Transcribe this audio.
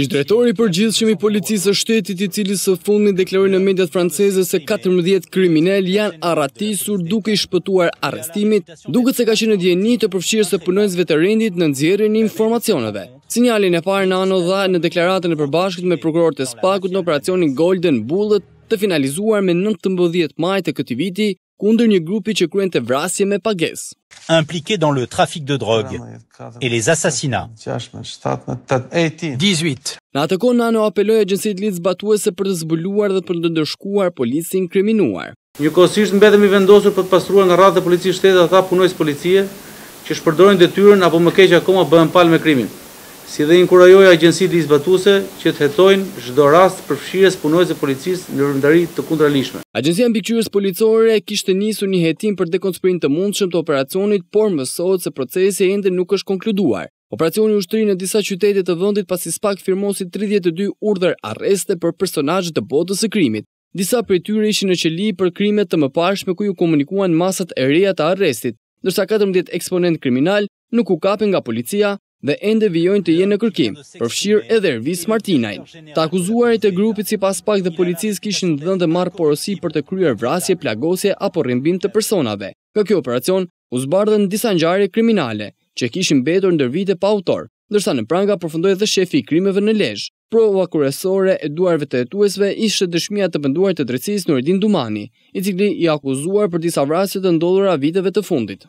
Ish-drejtori i përgjithshëm i Policisë së Shtetit, i cili së fundmi deklaroi në mediat franceze se katërmbëdhjetë kriminelë janë arratisur duke i shpëtuar arrestimit, duket se ka qenë në dijeni të përfshirjes së punonjësve të rendit në nxjerrjen e informacioneve. Sinjalin e parë Nano e dha në deklaratën e përbashkët me prokurorët e SPAK-ut në operacionin Golden Bullet, të finalizuar me nëntëmbëdhjetë maj të këtij viti, kundër një grupi që kryente vrasje me pagesë. impliqués dans le trafic de drogue et les assassinats. 18. Në atë kohë, Nano apeloi agjencitë ligjzbatuese për të zbuluar dhe për të ndëshkuar policët e inkriminuar. Njëkohësisht mbetem i vendosur për të pastruar nga radhët e policisë së shtetit ata punonjës policie që shpërdorin detyrën apo më keq akoma bëhen palë me krimin. si dhe inkurajoj agjencitë ligjzbatuese që të hetojnë çdo rast përfshirjeje të punonjësve të policisë në veprimtari të kundraligjshme. Agjencia e Mbikëqyrjes Policore kishte nisur një hetim për dekonspirim të mundshëm të operacionit, por mësohet se procesi ende nuk është konkluduar. Operacioni u shtri në disa qytete të vendit pasi SPAK firmosi tridhjetë e dy urdhër arreste për personazhe të botës së krimit. Disa prej tyre ishin në qeli për krime të mëparshme ku iu komunikuan masat e reja të arrestit, ndërsa 14 eksponentë kriminalë nuk u kapën nga policia dhe ende vijojnë të jenë në kërkim, përfshirë edhe Ervis Martinajn. Të akuzuarit e grupit sipas SPAK dhe policisë kishin dhënë dhe marrë porosi për të kryer vrasje, plagosje apo rrëmbim të personave. Nga ky operacion, u zbardhën disa ngjarje kriminale, që kishin mbetur ndër vite pa autor, ndërsa në pranga përfundoi edhe shefi i krimeve në Lezhë. Prova kryesore në duart e hetuesve ishte dëshmia e të penduarit të drejtësisë Nuredin Dumani, i cili akuzohet për disa vrasje të ndodhura viteve të fundit.